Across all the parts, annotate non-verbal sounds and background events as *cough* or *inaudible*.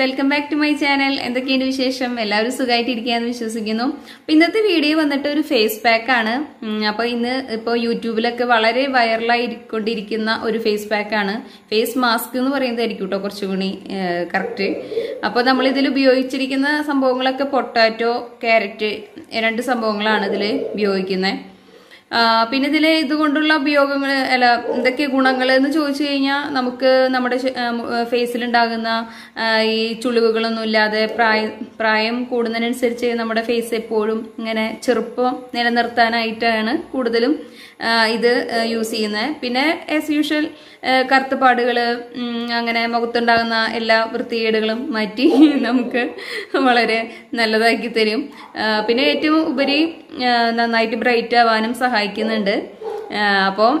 Welcome back to my channel. എന്തൊക്കെയുണ്ട് വിശേഷം? എല്ലാവരും സുഖമായിട്ടിരിക്കുകയെന്ന് വിശ്വസിക്കുന്നു. അപ്പൊ ഇന്നത്തെ വീഡിയോ വന്നിട്ട് ഒരു ഫേസ് പാക്ക് ആണ്. അപ്പോൾ അപ്പൊ ഇന്ന് ഇപ്പോൾ യൂട്യൂബിലൊക്കെ വളരെ വൈറലായിക്കൊണ്ടിരിക്കുന്ന ഒരു ഫേസ് പാക്ക് ആണ്. ഫേസ് മാസ്ക് എന്ന് പറയുന്നതായിരിക്കും കേട്ടോ കുറച്ചുകൂടി കറക്റ്റ്. അപ്പോൾ നമ്മൾ ഇതിൽ ഉപയോഗിച്ചിരിക്കുന്ന സംഭവങ്ങളൊക്കെ പൊട്ടാറ്റോ ക്യാരറ്റ് രണ്ട് സംഭവങ്ങളാണ് ഇതിൽ ഉപയോഗിക്കുന്നത് പിന്നെ ഇതിൽ ഇതുകൊണ്ടുള്ള ഉപയോഗങ്ങൾ അല്ല എന്തൊക്കെ ഗുണങ്ങൾ എന്ന് ചോദിച്ചു കഴിഞ്ഞാൽ നമുക്ക് നമ്മുടെ ഫേസിലുണ്ടാകുന്ന ഈ ചുളിവുകളൊന്നും ഇല്ലാതെ പ്രായം പ്രായം കൂടുന്നതിനനുസരിച്ച് നമ്മുടെ ഫേസ് എപ്പോഴും ഇങ്ങനെ ചെറുപ്പം നിലനിർത്താനായിട്ടാണ് കൂടുതലും ഇത് യൂസ് ചെയ്യുന്നത് പിന്നെ ആസ് യൂഷ്വൽ കറുത്ത പാടുകൾ അങ്ങനെ മുഖത്തുണ്ടാകുന്ന എല്ലാ വൃത്തികേടുകളും മാറ്റി *laughs* നമുക്ക് വളരെ നല്ലതാക്കി തരും. പിന്നെ ഏറ്റവും ഉപരി നന്നായിട്ട് ബ്രൈറ്റ് ആവാനും സഹായിക്കുന്നുണ്ട്. അപ്പോൾ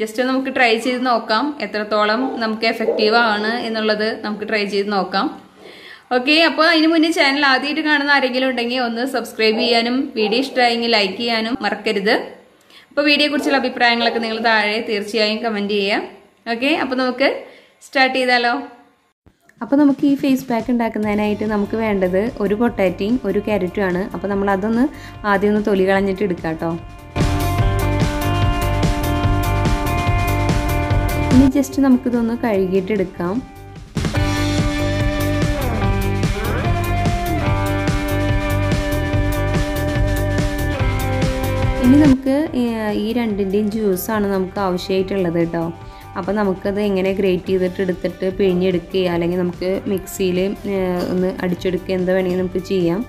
ജസ്റ്റ് നമുക്ക് ട്രൈ ചെയ്ത് നോക്കാം. എത്രത്തോളം നമുക്ക് എഫക്റ്റീവ് ആണ് എന്നുള്ളത് നമുക്ക് ട്രൈ ചെയ്ത് നോക്കാം. ഓക്കെ അപ്പോൾ അതിന് മുന്നേ ചാനൽ ആദ്യമായിട്ട് കാണുന്ന ആരെങ്കിലും ഉണ്ടെങ്കിൽ ഒന്ന് സബ്സ്ക്രൈബ് ചെയ്യാനും വീഡിയോ ഇഷ്ടമായെങ്കിൽ ലൈക്ക് ചെയ്യാനും മറക്കരുത്. അപ്പോൾ വീഡിയോ കുറിച്ചുള്ള അഭിപ്രായങ്ങളൊക്കെ നിങ്ങൾ താഴെ തീർച്ചയായും കമന്റ് ചെയ്യാം. ഓക്കെ അപ്പോൾ നമുക്ക് സ്റ്റാർട്ട് ചെയ്താലോ? അപ്പോൾ നമുക്ക് ഈ ഫേസ് പാക്ക് ഉണ്ടാക്കുന്നതിനായിട്ട് നമുക്ക് വേണ്ടത് ഒരു പൊട്ടാറ്റയും ഒരു ക്യാരറ്റും ആണ്. അപ്പോൾ നമ്മൾ അതൊന്ന് ആദ്യം ഒന്ന് തൊലി കളഞ്ഞിട്ട് എടുക്കാം കേട്ടോ. ഇനി ജസ്റ്റ് നമുക്കിതൊന്ന് കഴുകിയിട്ട് എടുക്കാം. ഇനി നമുക്ക് ഈ രണ്ടിന്റെയും ജ്യൂസാണ് നമുക്ക് ആവശ്യമായിട്ടുള്ളത് കേട്ടോ. അപ്പോൾ നമുക്കത് എങ്ങനെ ഗ്രേറ്റ് ചെയ്തിട്ട് എടുത്തിട്ട് പിഴിഞ്ഞെടുക്കുക അല്ലെങ്കിൽ നമുക്ക് മിക്സിയിൽ ഒന്ന് അടിച്ചെടുക്കുക എന്താ വേണമെങ്കിൽ നമുക്ക് ചെയ്യാം.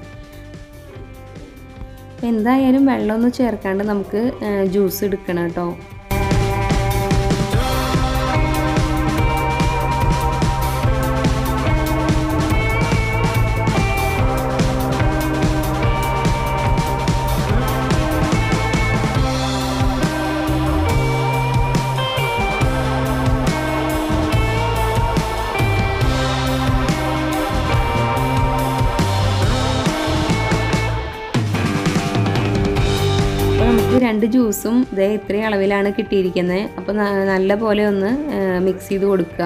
എന്തായാലും വെള്ളമൊന്നും ചേർക്കാണ്ട് നമുക്ക് ജ്യൂസ് എടുക്കണം കേട്ടോ. രണ്ട് ജ്യൂസും ഇതേ ഇത്രയും അളവിലാണ് കിട്ടിയിരിക്കുന്നത്. അപ്പോൾ നല്ല പോലെ ഒന്ന് മിക്സ് ചെയ്ത് കൊടുക്കുക.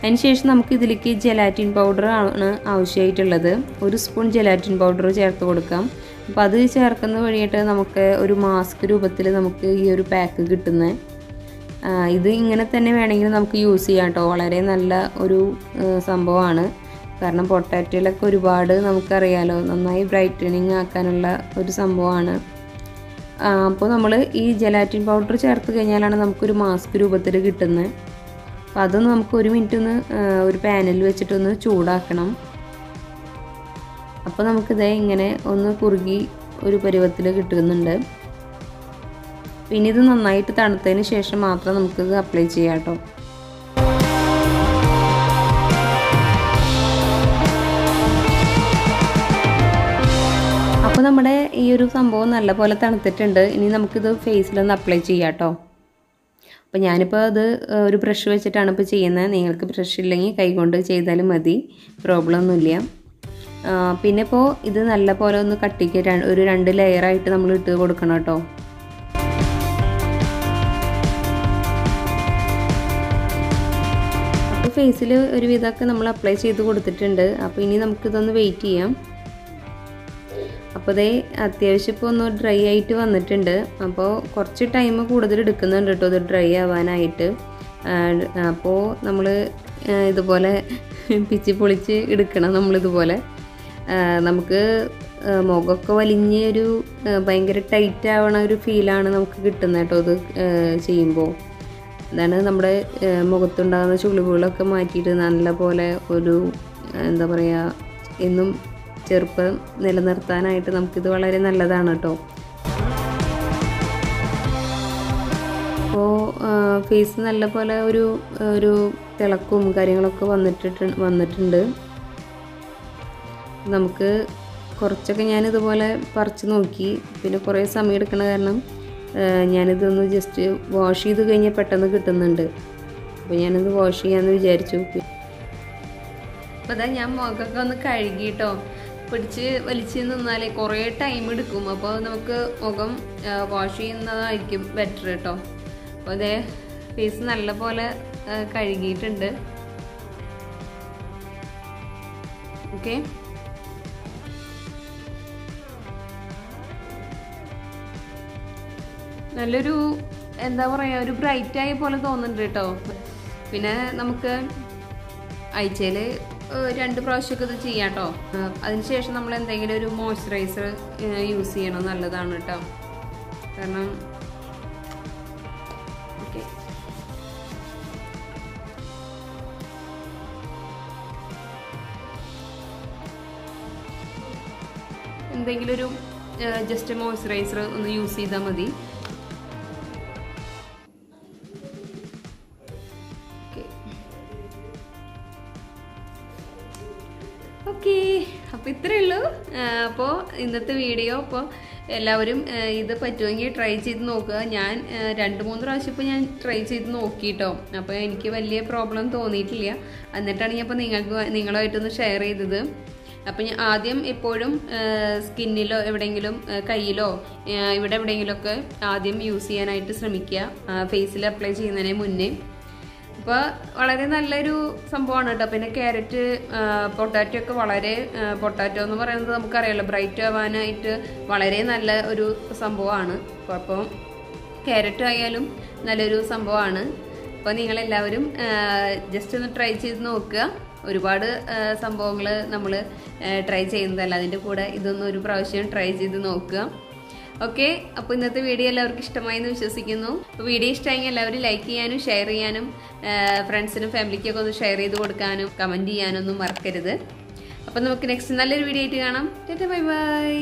അതിനുശേഷം നമുക്ക് ഇതിലേക്ക് ജെലാറ്റിൻ പൗഡർ ആണ് ആവശ്യമായിട്ടുള്ളത്. ഒരു സ്പൂൺ ജെലാറ്റിൻ പൗഡർ ചേർത്ത് കൊടുക്കാം. അപ്പോൾ അത് ചേർക്കുന്ന വഴിയായിട്ട് നമുക്ക് ഒരു മാസ്ക് രൂപത്തിൽ നമുക്ക് ഈ ഒരു പാക്ക് കിട്ടുന്നത് ഇത് ഇങ്ങനെ തന്നെ വേണമെങ്കിൽ നമുക്ക് യൂസ് ചെയ്യാം കേട്ടോ. വളരെ നല്ല ഒരു സംഭവമാണ്. കാരണം പൊട്ടാറ്റോയിലൊക്കെ ഒരുപാട് നമുക്കറിയാലോ നന്നായി ബ്രൈറ്റനിങ് ആക്കാനുള്ള ഒരു സംഭവമാണ്. അപ്പോൾ നമ്മൾ ഈ ജലാറ്റിൻ പൗഡർ ചേർത്ത് കഴിഞ്ഞാലാണ് നമുക്കൊരു മാസ്ക് രൂപത്തിൽ കിട്ടുന്നത് അപ്പോൾ അതൊന്ന് നമുക്ക് ഒരു മിനിറ്റ് ഒന്ന് ഒരു പാനിൽ വെച്ചിട്ടൊന്ന് ചൂടാക്കണം. അപ്പോൾ നമുക്കിത് ഇങ്ങനെ ഒന്ന് കുറുകി ഒരു പരുവത്തിൽ കിട്ടുന്നുണ്ട്. പിന്നെ ഇത് നന്നായിട്ട് തണുത്തതിന് ശേഷം മാത്രം നമുക്കിത് അപ്ലൈ ചെയ്യാം കേട്ടോ അപ്പോൾ നമ്മുടെ ഈ ഒരു സംഭവം നല്ലപോലെ തണുത്തിട്ടുണ്ട്. ഇനി നമുക്കിത് ഫേസിലൊന്ന് അപ്ലൈ ചെയ്യാം കേട്ടോ അപ്പോൾ ഞാനിപ്പോൾ അത് ഒരു ബ്രഷ് വെച്ചിട്ടാണ് ഇപ്പോൾ ചെയ്യുന്നത്. നിങ്ങൾക്ക് ബ്രഷ് ഇല്ലെങ്കിൽ കൈകൊണ്ട് ചെയ്താലും മതി. പ്രോബ്ലം ഒന്നുമില്ല. പിന്നെ ഇപ്പോൾ ഇത് നല്ല പോലെ ഒന്ന് കട്ടിക്ക് ഒരു രണ്ട് ലെയറായിട്ട് നമ്മൾ ഇട്ട് കൊടുക്കണം കേട്ടോ. ഫേസിൽ ഒരു വിധമൊക്കെ നമ്മൾ അപ്ലൈ ചെയ്ത് കൊടുത്തിട്ടുണ്ട്. അപ്പോൾ ഇനി നമുക്കിതൊന്ന് വെയിറ്റ് ചെയ്യാം. അപ്പോൾ അതേ അത്യാവശ്യം ഇപ്പോൾ ഒന്ന് ഡ്രൈ ആയിട്ട് വന്നിട്ടുണ്ട്. അപ്പോൾ കുറച്ച് ടൈം കൂടുതൽ എടുക്കുന്നുണ്ട് കേട്ടോ ഇത് ഡ്രൈ ആവാനായിട്ട്. അപ്പോൾ നമ്മൾ ഇതുപോലെ പിച്ചി പൊളിച്ച് എടുക്കണം നമ്മളിതുപോലെ നമുക്ക് മുഖമൊക്കെ വലിഞ്ഞ് ഒരു ഭയങ്കര ടൈറ്റ് ആവണ ഒരു ഫീലാണ് നമുക്ക് കിട്ടുന്നത് കേട്ടോ ഇത് ചെയ്യുമ്പോൾ അതാണ് നമ്മുടെ മുഖത്തുണ്ടാകുന്ന ചുളിവുകളൊക്കെ മാറ്റിയിട്ട് നല്ല പോലെ ഒരു എന്താ പറയുക എന്നും ചെറുപ്പം നിലനിർത്താനായിട്ട് നമുക്കിത് വളരെ നല്ലതാണ് കേട്ടോ. അപ്പോൾ ഫേസ് നല്ല പോലെ ഒരു ഒരു തിളക്കും കാര്യങ്ങളൊക്കെ വന്നിട്ടിട്ട് വന്നിട്ടുണ്ട്. നമുക്ക് കുറച്ചൊക്കെ ഞാനിതുപോലെ പറിച്ച് നോക്കി. പിന്നെ കുറേ സമയം എടുക്കണ കാരണം ഞാനിതൊന്ന് ജസ്റ്റ് വാഷ് ചെയ്ത് കഴിഞ്ഞാൽ പെട്ടെന്ന് കിട്ടുന്നുണ്ട്. അപ്പോൾ ഞാനിത് വാഷ് ചെയ്യാമെന്ന് വിചാരിച്ചു. അപ്പോൾ അതാ ഞാൻ മുഖമൊക്കെ ഒന്ന് കഴുകിട്ടോ പിടിച്ച് വലിച്ച് നിന്നാലേ കുറേ ടൈം എടുക്കും. അപ്പോൾ നമുക്ക് മുഖം വാഷ് ചെയ്യുന്നതായിരിക്കും ബെറ്റർ കേട്ടോ അപ്പോൾ അതേ ഫേസ് നല്ല പോലെ കഴുകിയിട്ടുണ്ട്. ഓക്കെ നല്ലൊരു എന്താ പറയുക ഒരു ബ്രൈറ്റായി പോലെ തോന്നുന്നുണ്ട് കേട്ടോ പിന്നെ നമുക്ക് ആഴ്ചയിൽ രണ്ട് പ്രാവശ്യമൊക്കെ ഇത് ചെയ്യാം കേട്ടോ അതിനുശേഷം നമ്മൾ എന്തെങ്കിലും ഒരു മോയ്സ്ചറൈസർ യൂസ് ചെയ്യണം നല്ലതാണ് കേട്ടോ കാരണം ഓക്കെ എന്തെങ്കിലും ഒരു ജസ്റ്റ് മോയ്സ്ചറൈസർ ഒന്ന് യൂസ് ചെയ്താൽ മതി. ഓക്കെ അപ്പോൾ ഇത്രയേ ഉള്ളൂ. അപ്പോൾ ഇന്നത്തെ വീഡിയോ അപ്പോൾ എല്ലാവരും ഇത് പറ്റുമെങ്കിൽ ട്രൈ ചെയ്ത് നോക്കുക. ഞാൻ രണ്ട് മൂന്ന് പ്രാവശ്യം ഇപ്പോൾ ഞാൻ ട്രൈ ചെയ്ത് നോക്കിയിട്ടോ അപ്പോൾ എനിക്ക് വലിയ പ്രോബ്ലം തോന്നിയിട്ടില്ല. എന്നിട്ടാണ് ഞാൻ ഇപ്പോൾ നിങ്ങൾക്ക് നിങ്ങളുമായിട്ടൊന്ന് ഷെയർ ചെയ്തത്. അപ്പം ഞാൻ ആദ്യം എപ്പോഴും സ്കിന്നിലോ എവിടെയെങ്കിലും കയ്യിലോ ഇവിടെ എവിടെയെങ്കിലുമൊക്കെ ആദ്യം യൂസ് ചെയ്യാനായിട്ട് ശ്രമിക്കുക. ഫേസിൽ അപ്ലൈ ചെയ്യുന്നതിന് മുന്നേ. അപ്പോൾ വളരെ നല്ലൊരു സംഭവമാണ് കേട്ടോ. പിന്നെ ക്യാരറ്റ് പൊട്ടാറ്റോ ഒക്കെ വളരെ പൊട്ടാറ്റോ എന്ന് പറയുന്നത് നമുക്കറിയാലോ ബ്രൈറ്റ് ആവാനായിട്ട് വളരെ നല്ല ഒരു സംഭവമാണ്. അപ്പം ക്യാരറ്റ് ആയാലും നല്ലൊരു സംഭവമാണ്. അപ്പോൾ നിങ്ങളെല്ലാവരും ജസ്റ്റ് ഒന്ന് ട്രൈ ചെയ്ത് നോക്കുക. ഒരുപാട് സംഭവങ്ങൾ നമ്മൾ ട്രൈ ചെയ്യുന്നതല്ല. അതിന്റെ കൂടെ ഇതൊന്നും ഒരു പ്രാവശ്യം ട്രൈ ചെയ്ത് നോക്കുക. ഓക്കെ അപ്പോൾ ഇന്നത്തെ വീഡിയോ എല്ലാവർക്കും ഇഷ്ടമായെന്ന് വിശ്വസിക്കുന്നു. വീഡിയോ ഇഷ്ടമായെങ്കിൽ എല്ലാവരും ലൈക്ക് ചെയ്യാനും ഷെയർ ചെയ്യാനും ഫ്രണ്ട്സിനും ഫാമിലിക്കൊക്കെ ഒന്ന് ഷെയർ ചെയ്ത് കൊടുക്കാനും കമന്റ് ചെയ്യാനൊന്നും മറക്കരുത്. അപ്പോൾ നമുക്ക് നെക്സ്റ്റ് നല്ലൊരു വീഡിയോ ആയിട്ട് കാണാം. Bye bye